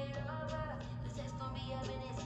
it over. Cause it's gonna be a minute.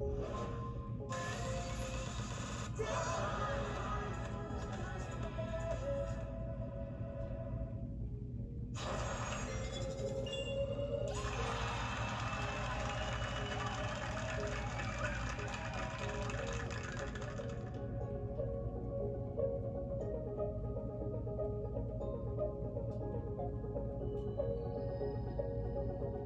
Down